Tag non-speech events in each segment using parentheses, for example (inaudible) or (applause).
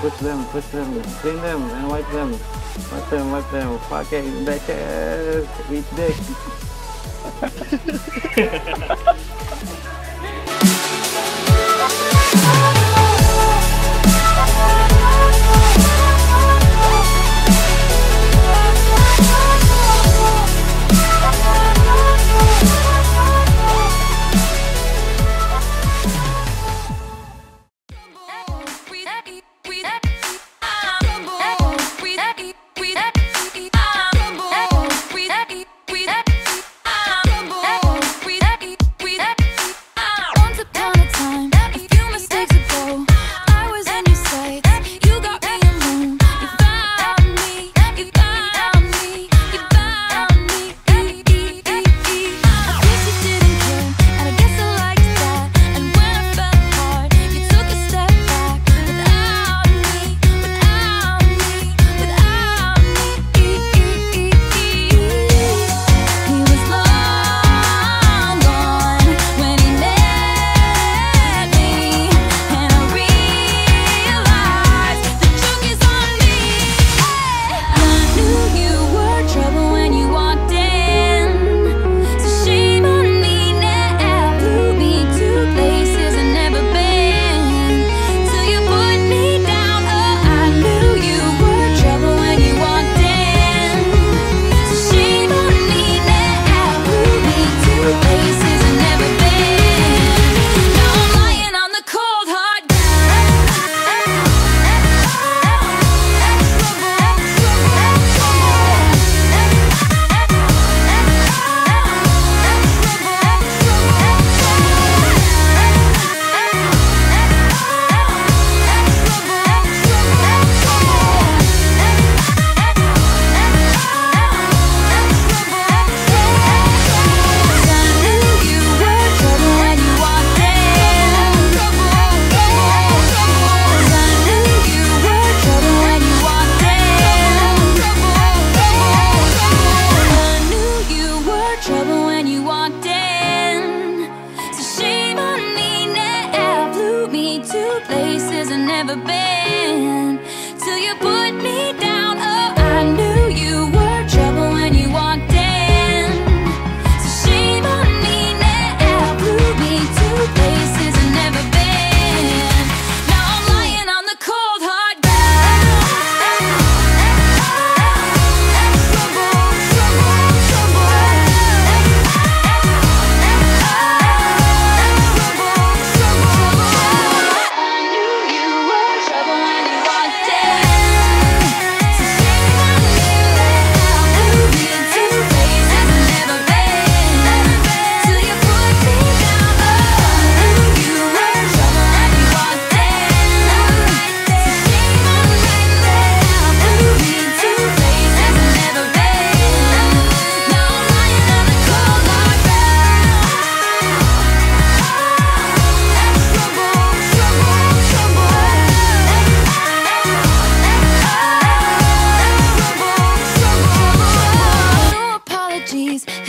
push them, push them, clean them, and wipe them. Wipe them, wipe them. Fuck it, bitches. Eat dick. (laughs)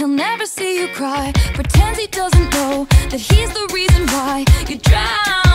He'll never see you cry. Pretends he doesn't know That he's the reason why you drown.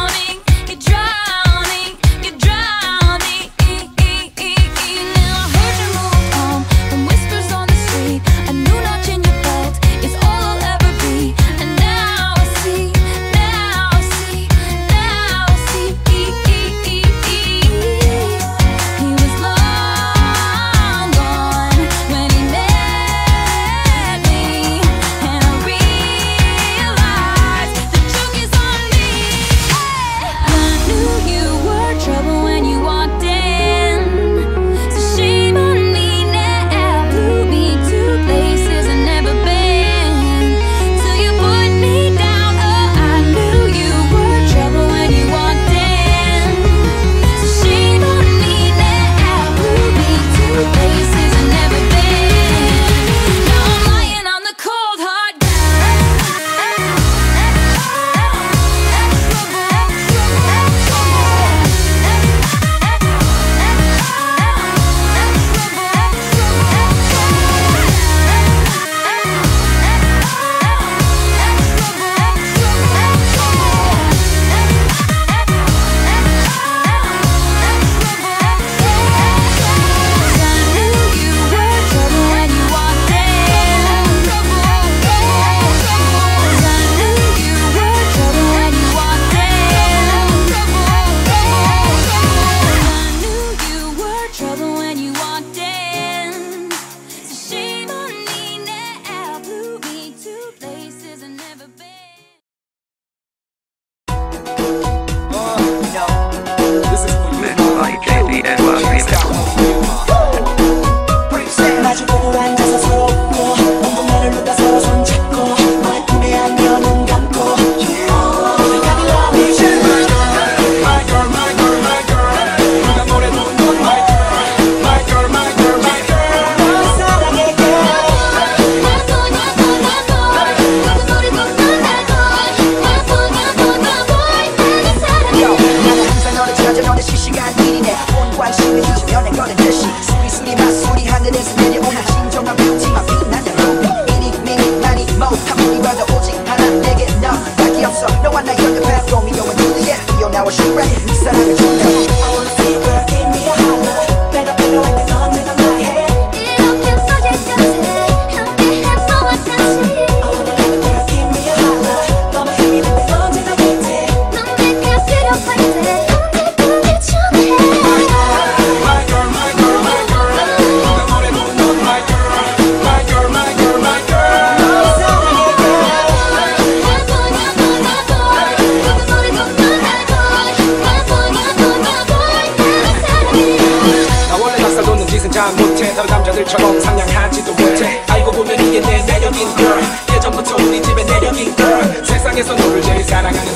내 내력인 girl. 예전부터 우리 집에 내력인 girl. 세상에서 너를 제일 사랑하는